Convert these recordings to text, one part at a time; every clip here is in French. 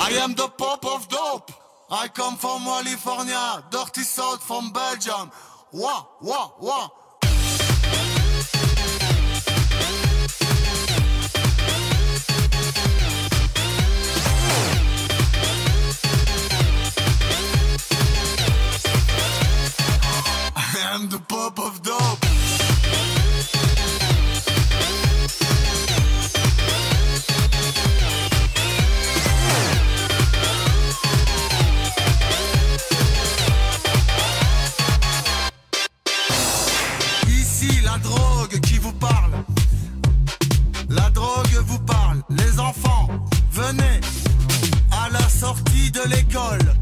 I am the pop of dope. I come from California, dirty south from Belgium. Wah, wah, wah. I am the pop of dope. La drogue qui vous parle. La drogue vous parle. Les enfants, venez à la sortie de l'école.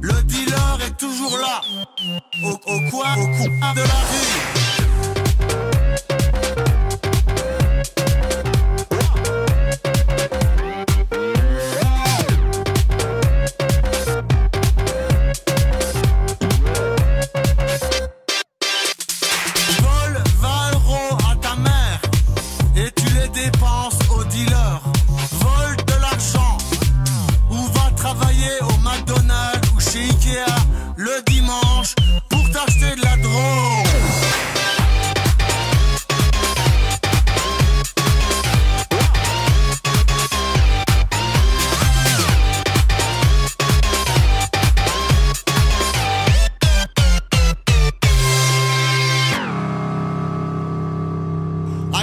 Le dealer est toujours là. Au, au coin, au coin de la rue.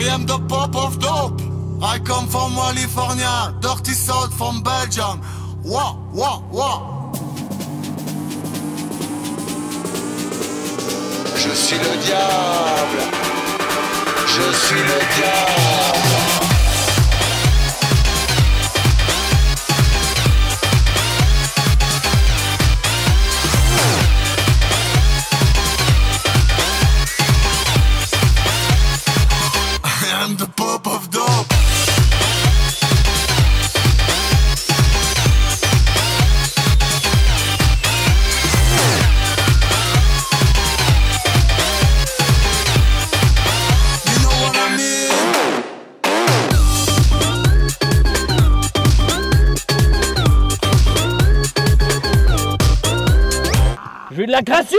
I am the pop of dope. I come from California, dirty south from Belgium. Wah, wah, wah. Je suis le diable. Je suis le diable. J'ai eu de la création